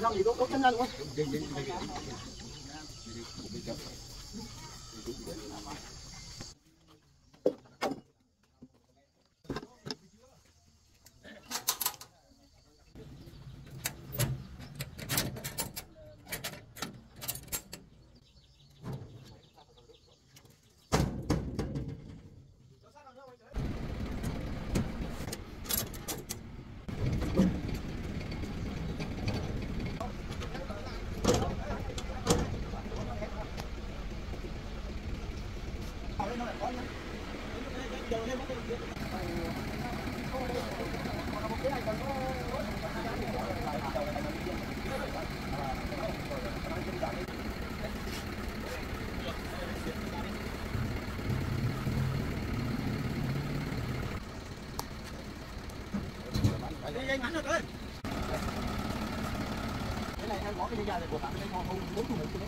rong thì đốt chân ra đúng em ảnh rồi coi cái này em bỏ cái dây dài này của bạn đây ngon không đúng một cái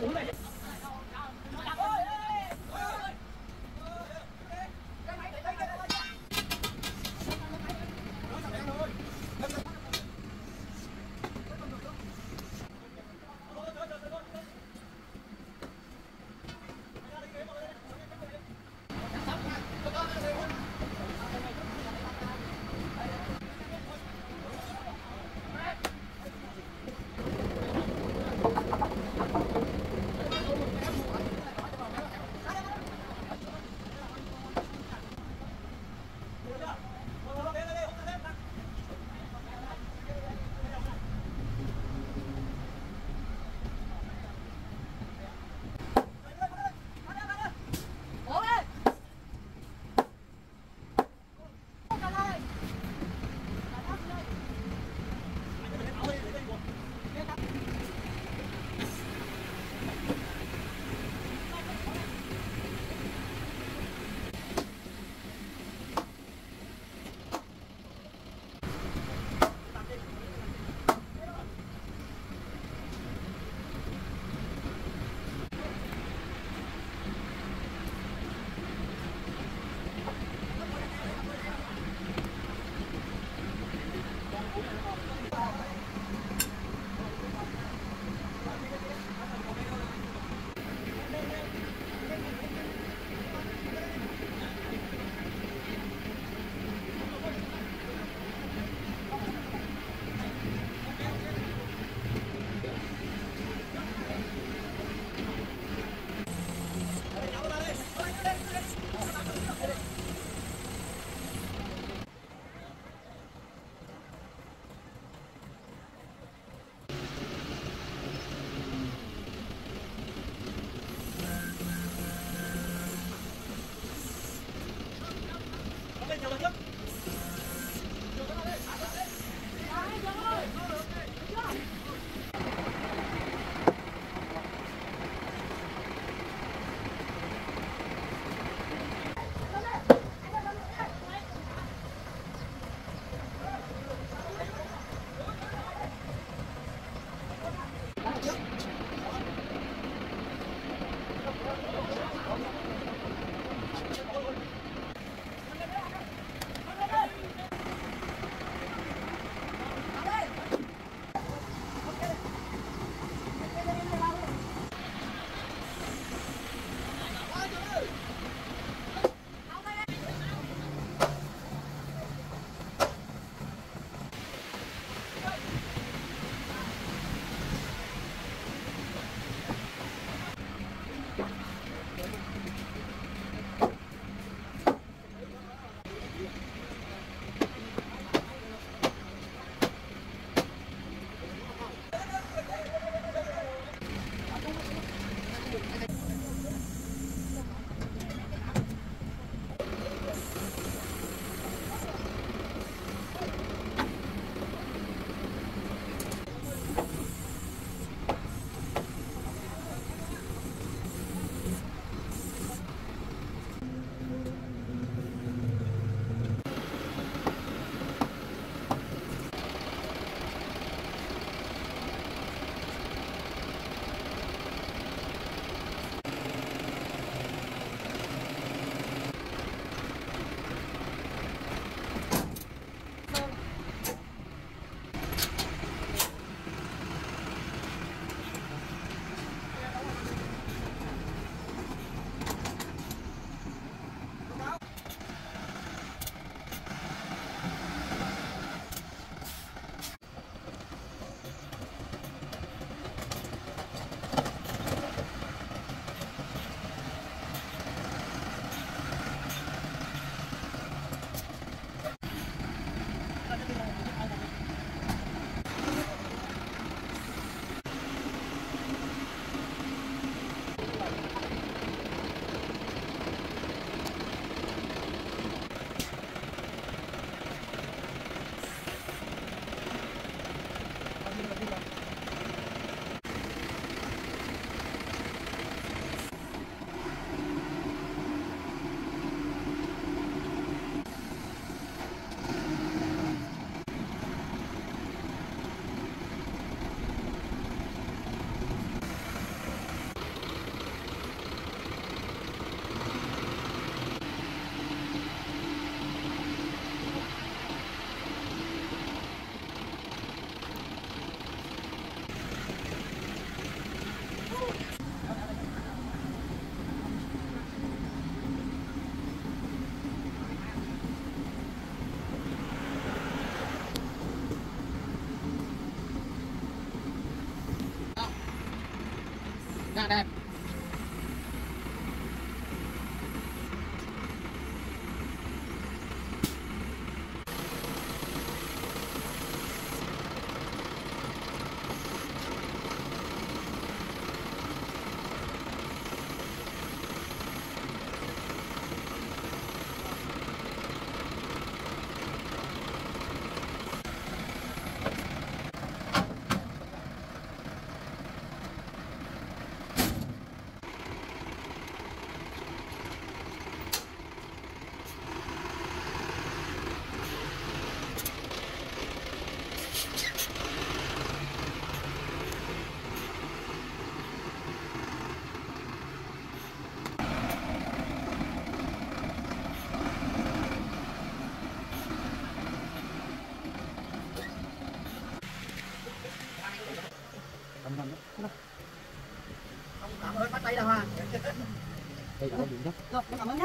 我们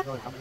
Rồi, cảm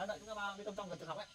đang đợi chúng ta ba bên trong trong gần trường học ấy.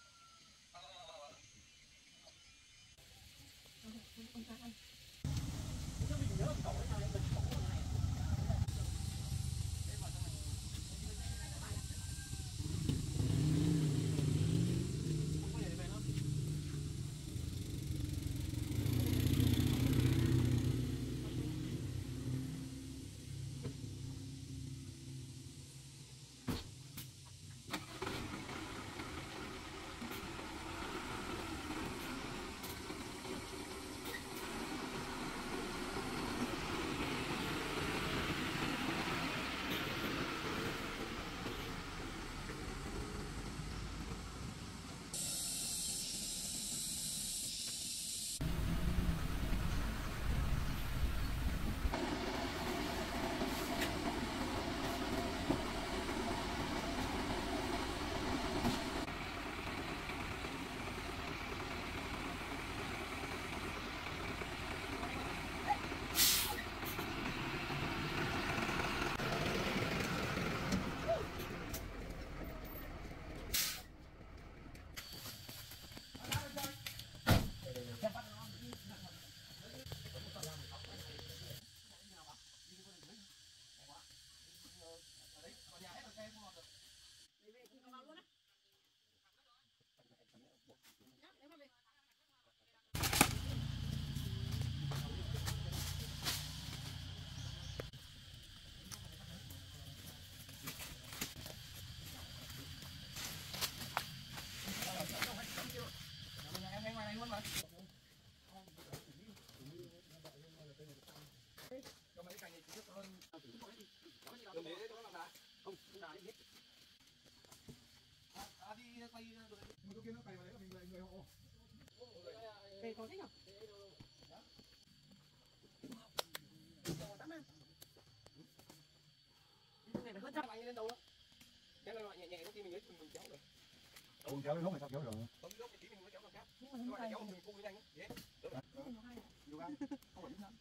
Là. Về có thích không? Này phải hơn trăm. anh lên đầu đó kéo lên loại nhẹ nhẹ có khi mình nhớ mình kéo được Cùng kéo lúc này sao kéo được? không lúc thì mình mới kéo được không mà phải. kéo mình cung nhanh dễ Nhiều gan. Không phải lắm.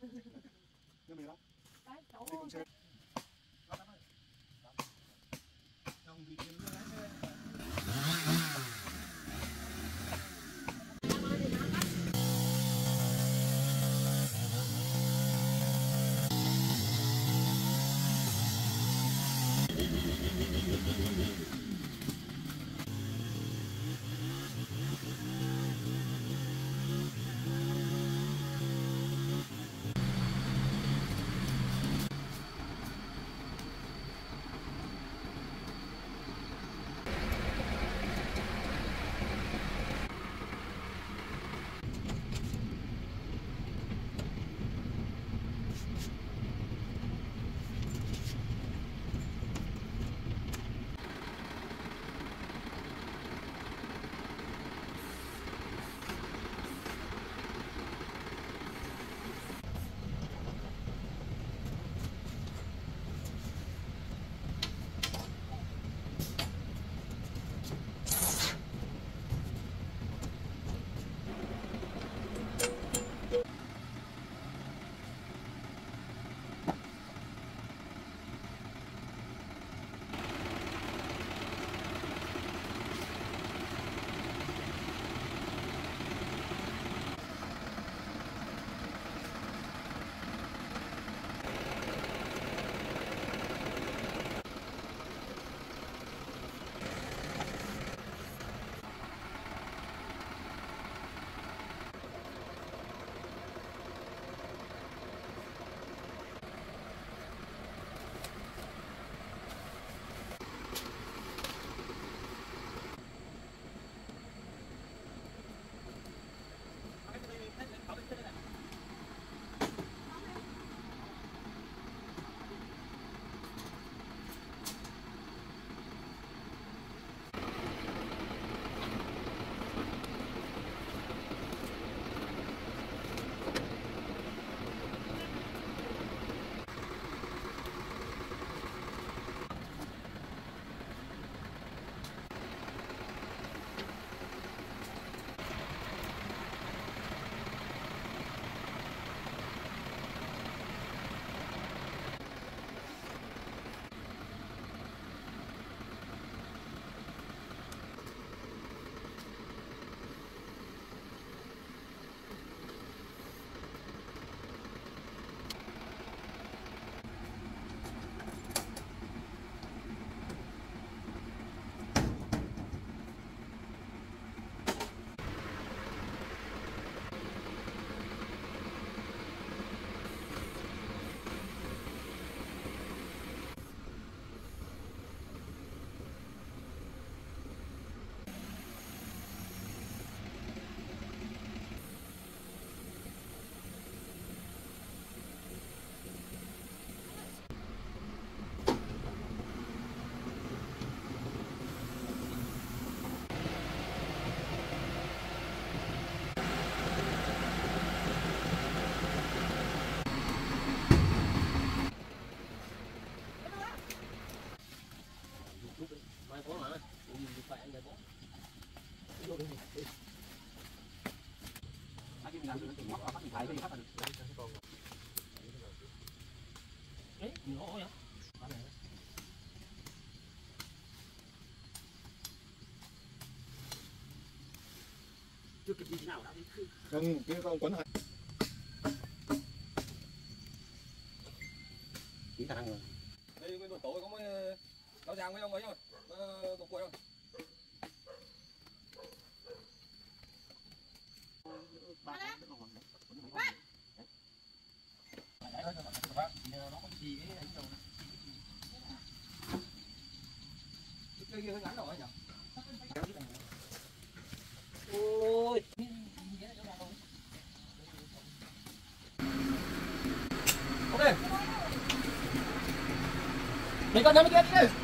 Nhưng mình lắm. Đấy, cháu chưa kịp đi thế nào đã đi Không, cái con quấn hạt. kỹ năng rồi Đây cái đồ tối có mấy lão giang với ông ấy rồi. Ờ, đồ cuội không? ba cái nó còn Nó có gì cái ấy đâu. Cái kia hơi ngắn rồi nhỉ? ôi Ok. Mình con nhắm cái kia đi. Đây này khỏe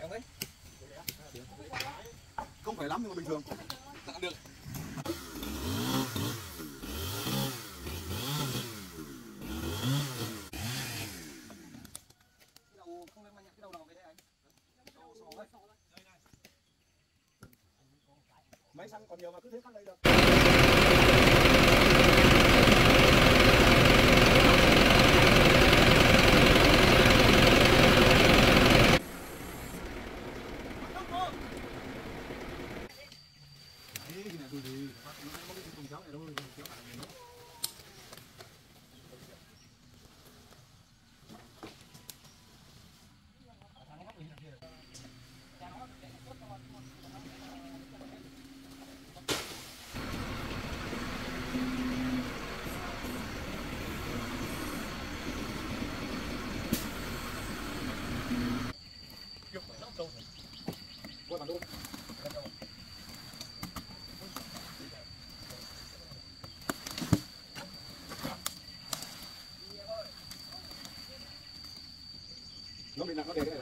không đấy? không phải lắm nhưng mà bình thường Tặng được. mấy máy xăng còn nhiều mà cứ thế cắt caminando.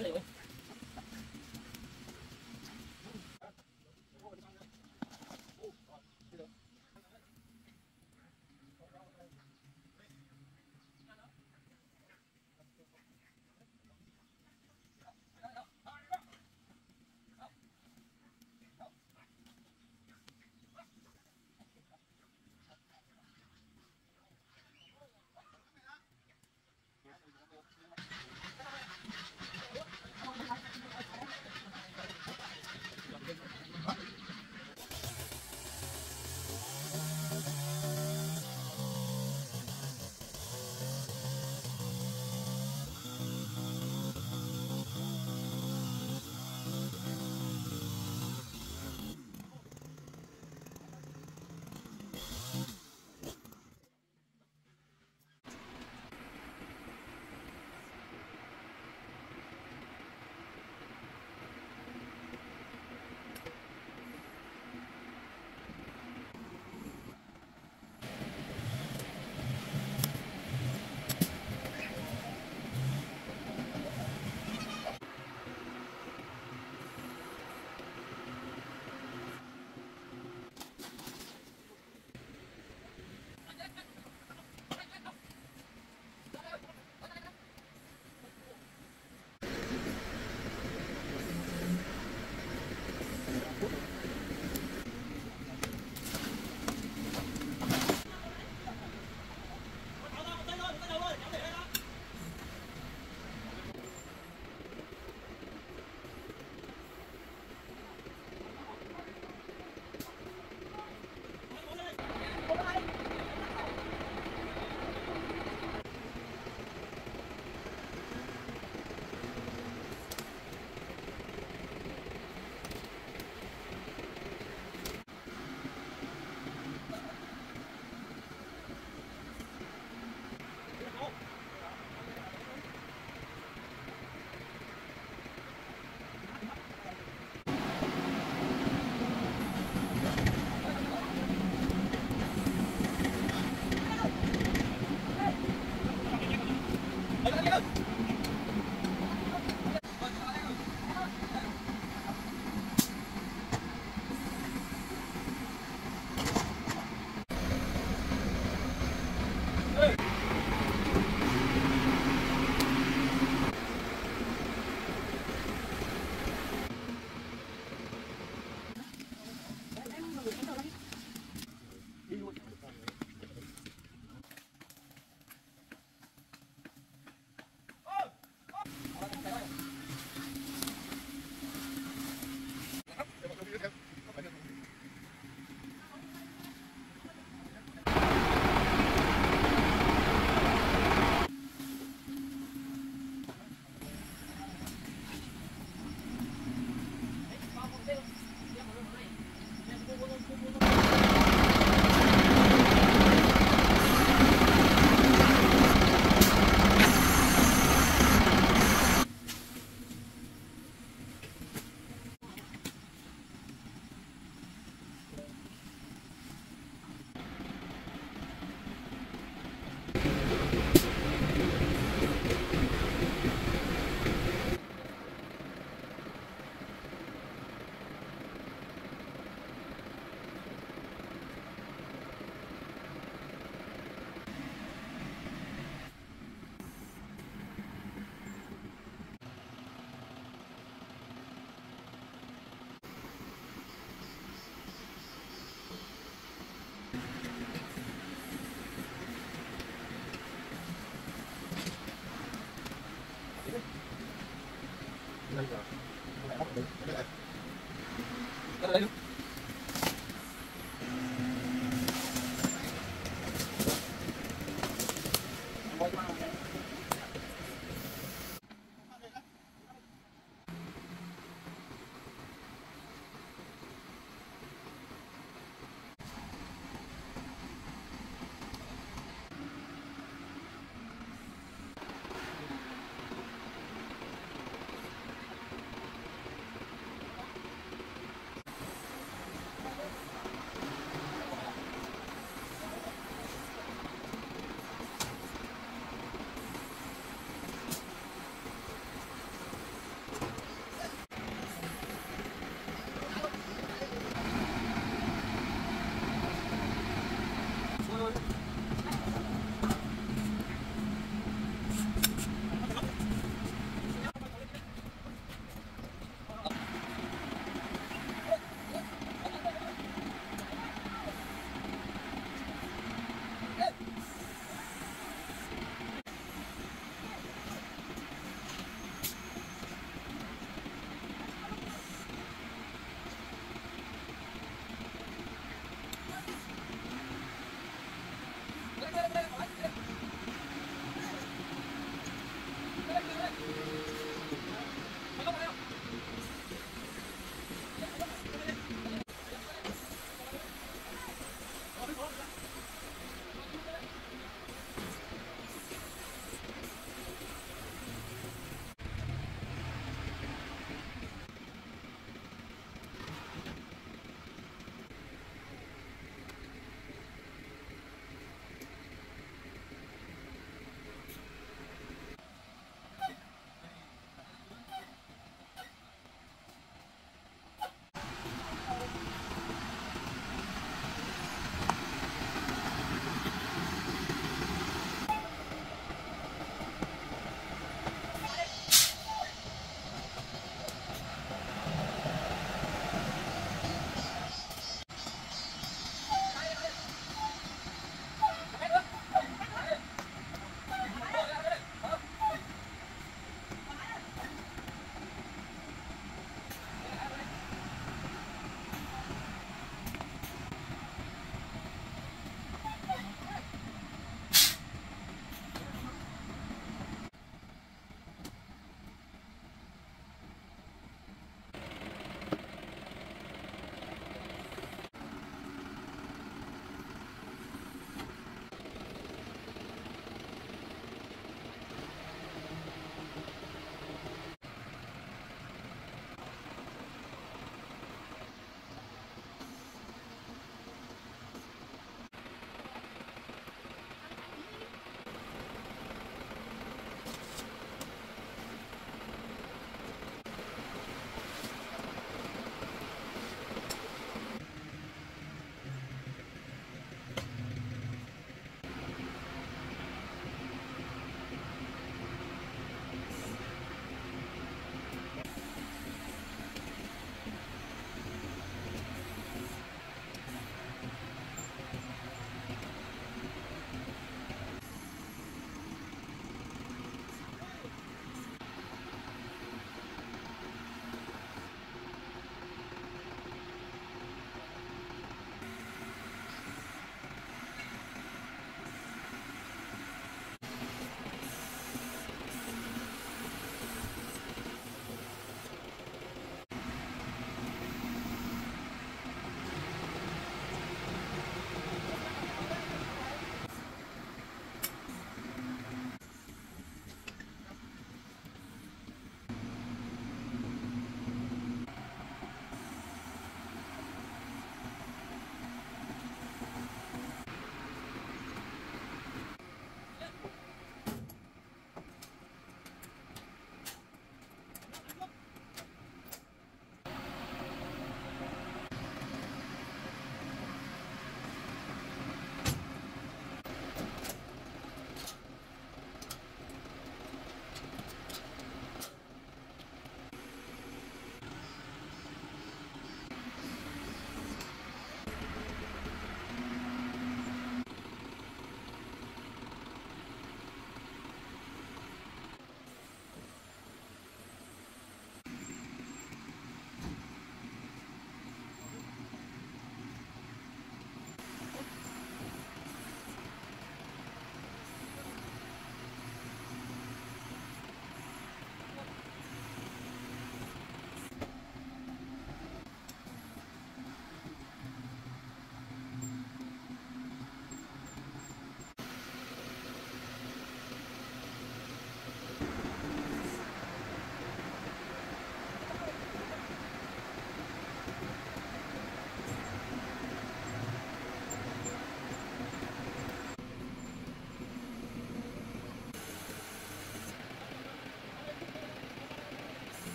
เลย playground.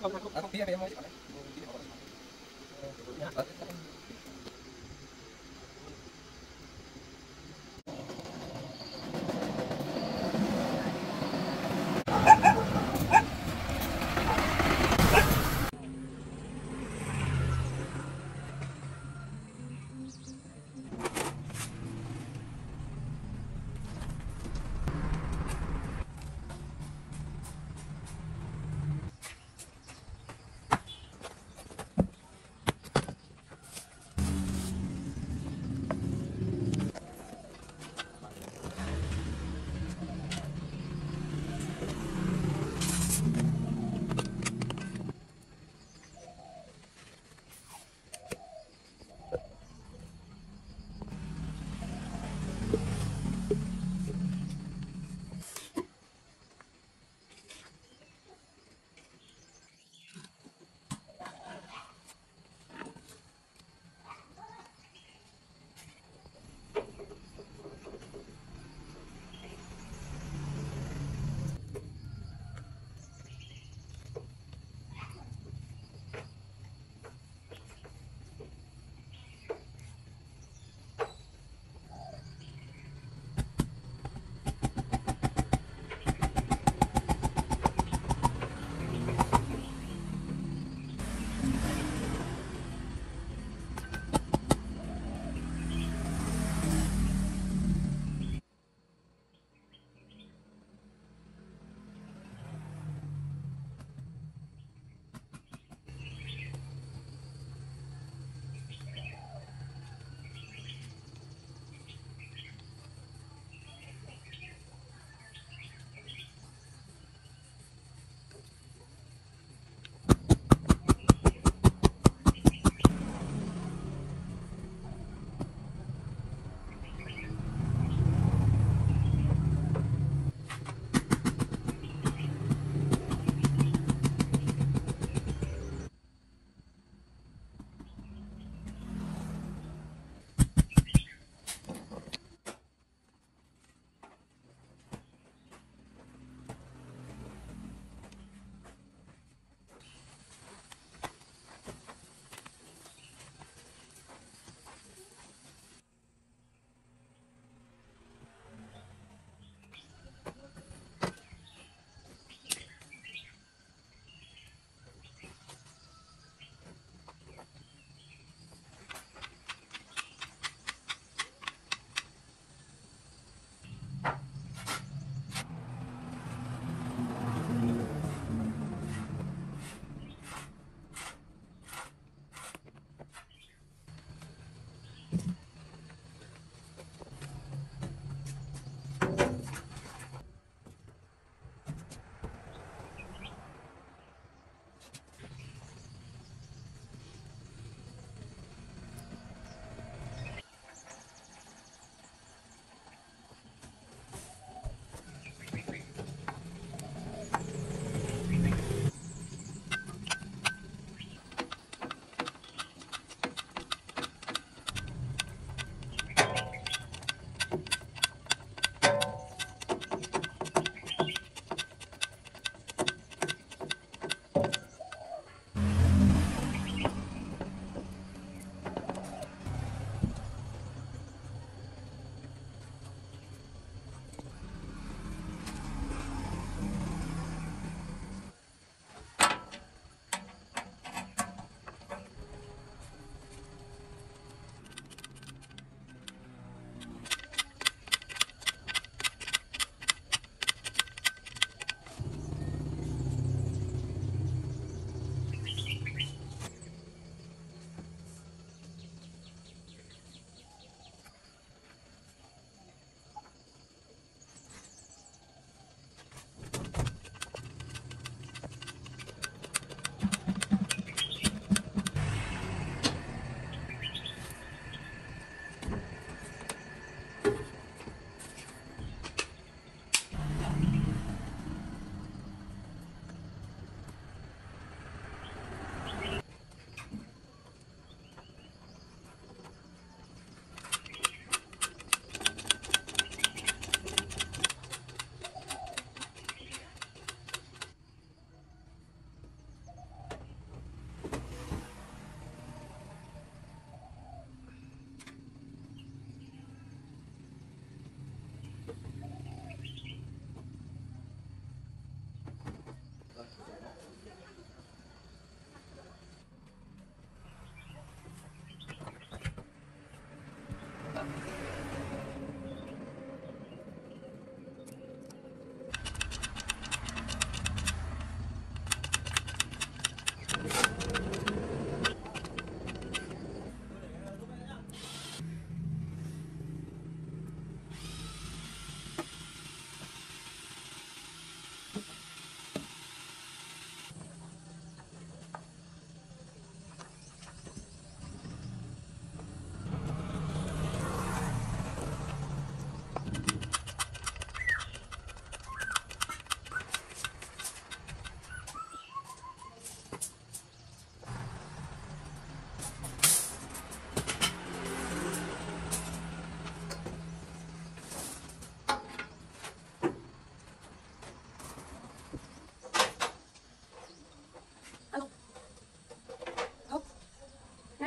来，别别别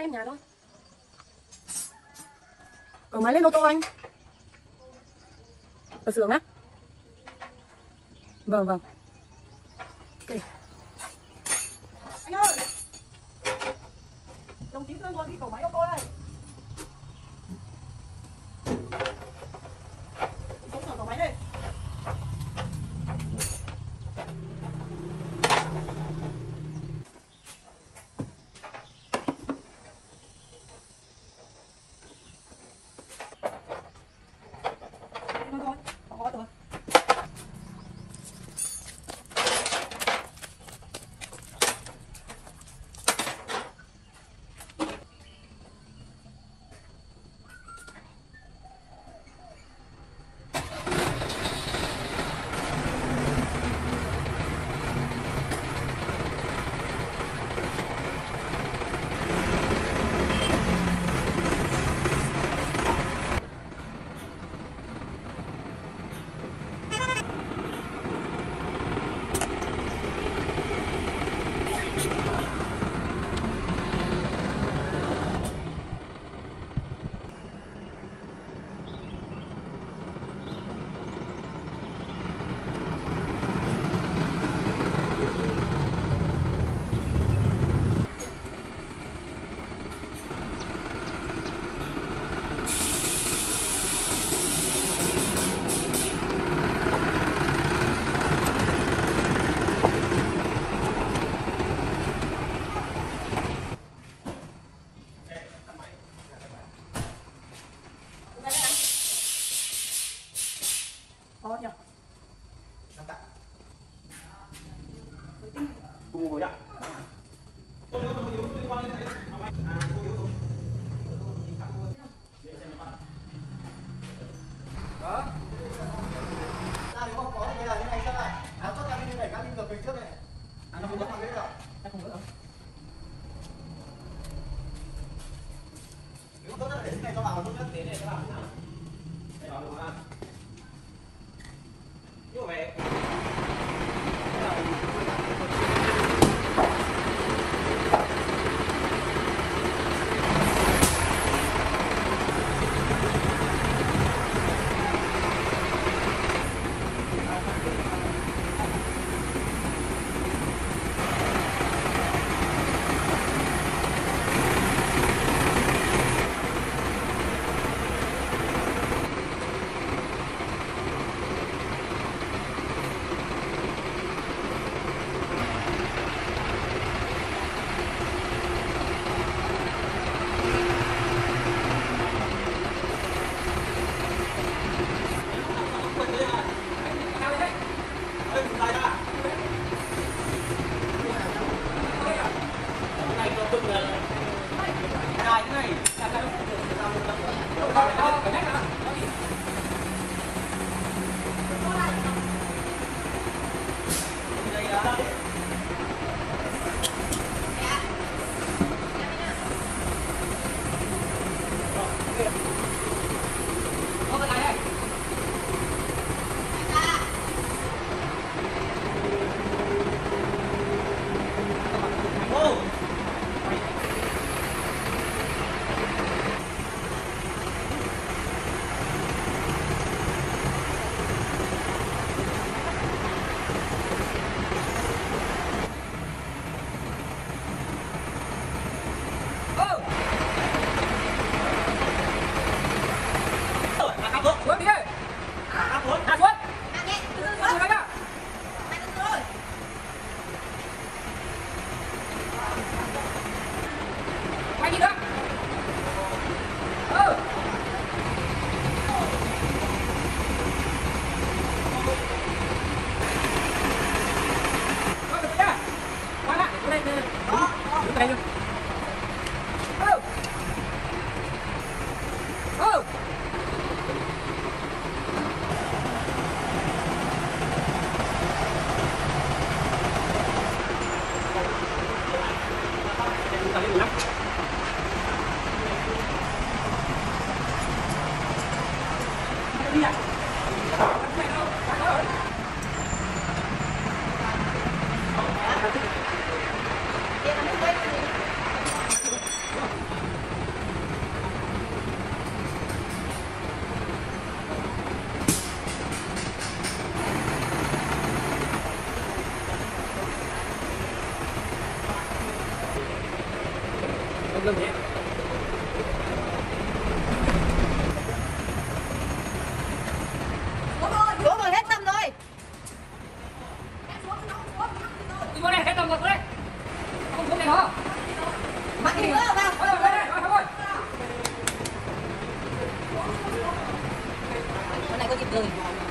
em nhà thôi. Ở máy lên ô tô anh. Ở xưởng á vâng vâng. Con này có kịp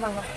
nhà tí Thôi